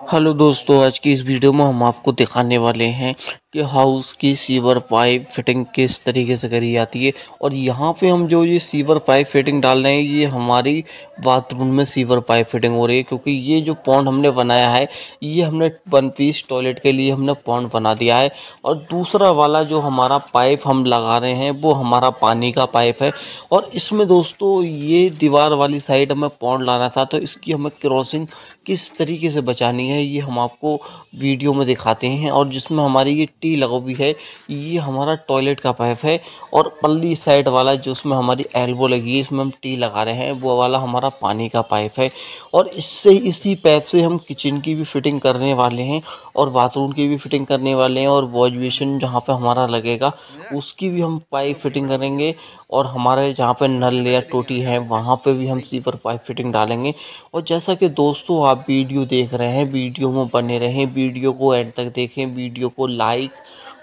Hello दोस्तों, आज की इस वीडियो में हम आपको दिखाने वाले हैं कि हाउस की सीवर पाइप फिटिंग किस तरीके से करी जाती है। और यहाँ पे हम जो ये सीवर पाइप फिटिंग डाल रहे हैं, ये हमारी बाथरूम में सीवर पाइप फिटिंग हो रही है, क्योंकि ये जो पॉन्ड हमने बनाया है, ये हमने वन पीस टॉयलेट के लिए हमने पॉन्ड बना दिया है। और दूसरा वाला जो हमारा पाइप हम लगा रहे हैं, वो हमारा पानी का पाइप है। और इसमें दोस्तों, ये दीवार वाली साइड हमें पॉन्ड लाना था तो इसकी हमें क्रॉसिंग किस तरीके से बचानी ये हम आपको वीडियो में दिखाते हैं और जिसमें हमारी ये टी लगा हुई है, ये हमारा टॉयलेट का पाइप है और पल्ली साइड वाला जो उसमें हमारी एल्बो लगी है, इसमें हम टी लगा रहे हैं, वो वाला हमारा पानी का पाइप है और इससे इसी पाइप से हम किचन की भी फिटिंग करने वाले हैं और बाथरूम की भी फिटिंग करने वाले हैं और वॉश बेसिन जहाँ पे हमारा लगेगा, उसकी भी हम पाइप फिटिंग करेंगे और हमारे जहाँ पे नल या टोटी है, वहाँ पर भी हम सीवर पाइप फिटिंग डालेंगे। और जैसा कि दोस्तों आप वीडियो देख रहे हैं वीडियो में बने रहें। वीडियो को एंड तक देखें। वीडियो को लाइक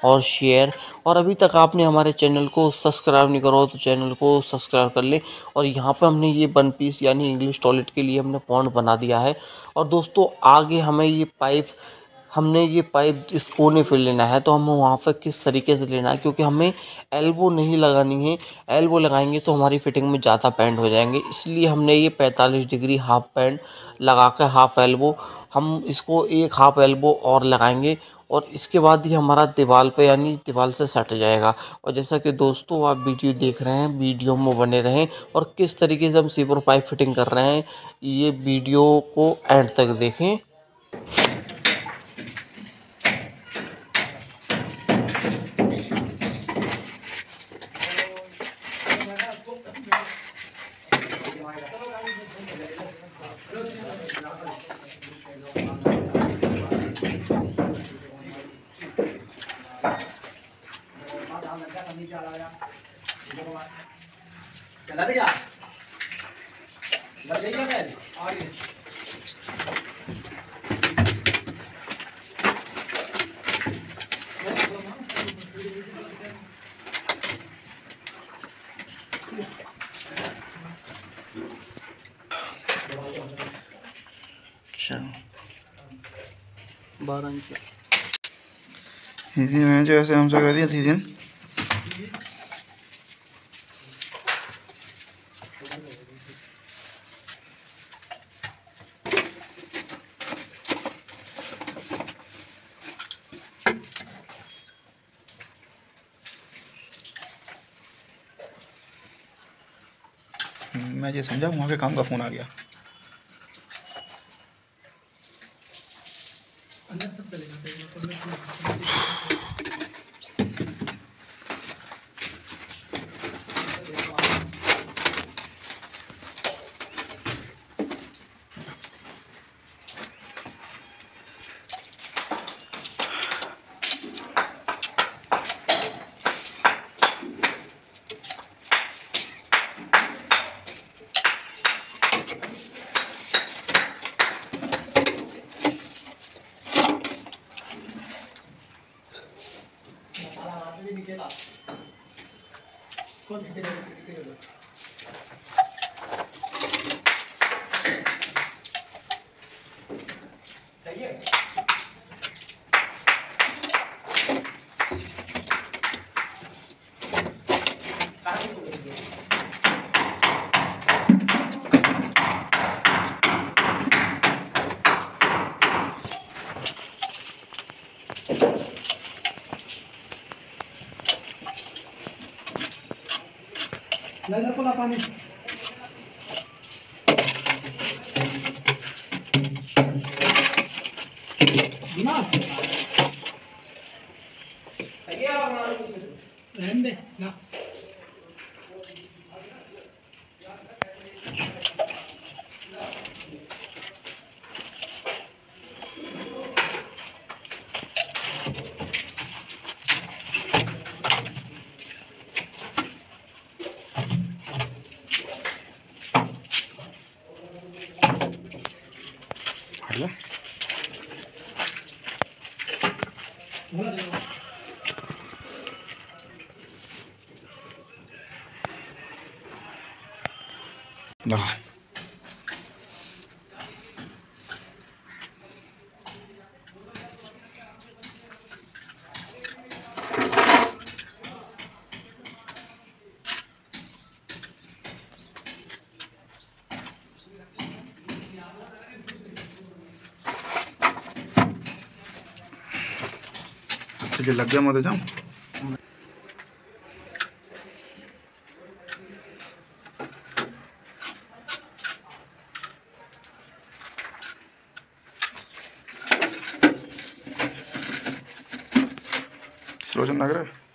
और शेयर। और अभी तक आपने हमारे चैनल को सब्सक्राइब नहीं करो तो चैनल को सब्सक्राइब कर ले। और यहाँ पे हमने ये वन पीस यानी इंग्लिश टॉयलेट के लिए हमने पॉन्ड बना दिया है। और दोस्तों, आगे हमें ये पाइप, हमने ये पाइप इस कोने पे लेना है। तो हमें वहाँ पर किस तरीके से लेना है? क्योंकि हमें एल्बो नहीं लगानी है। एल्बो लगाएँगे तो हमारी फिटिंग में ज़्यादा पैंट हो जाएँगे। इसलिए हमने ये 45 डिग्री हाफ़ पैंट लगा कर हाफ़ एल्बो हम इसको एक हाफ़ एल्बो और लगाएँगे और इसके बाद ही हमारा दीवार पे यानी दीवार से सट जाएगा। और जैसा कि दोस्तों आप वीडियो देख रहे हैं, वीडियो में बने रहें और किस तरीके से हम सीपर पाइप फिटिंग कर रहे हैं, ये वीडियो को एंड तक देखें। लग गई क्या आ रही बारह इंच। इसी जो ऐसे हमसे कर दिया थी दिन। मैं ये समझा वहाँ के काम का फ़ोन आ गया। सही है? Lala pula panik. Dimas. सही है दे ना देखो लग गया मत तो जाऊँ? स्लोजन लग रहा है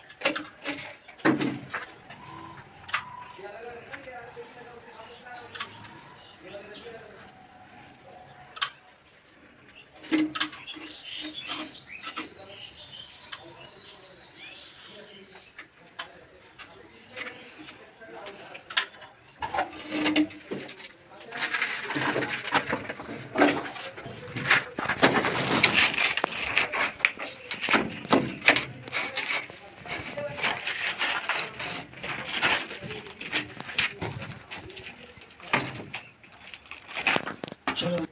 চলো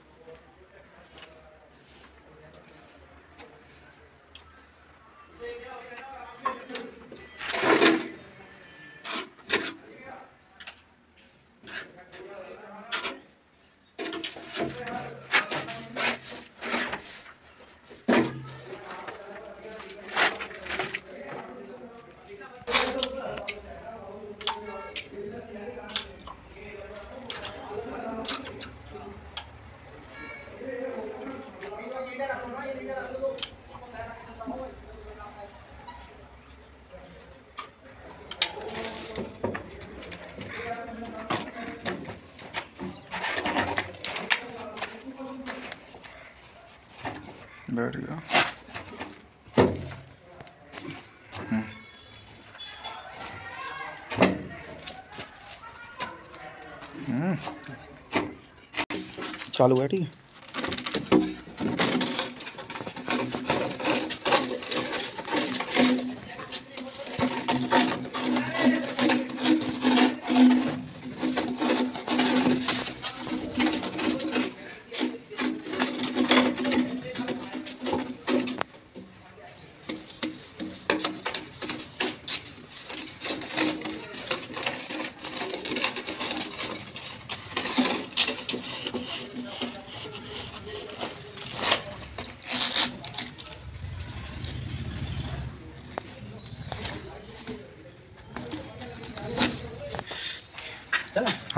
बैठ गया हम्म। हम्म। चालू है ठीक है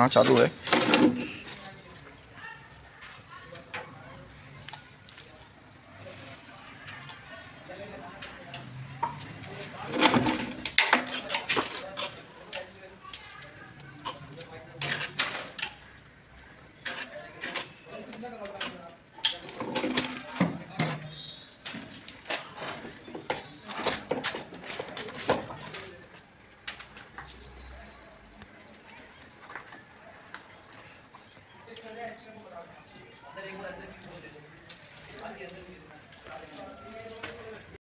हाँ चालू है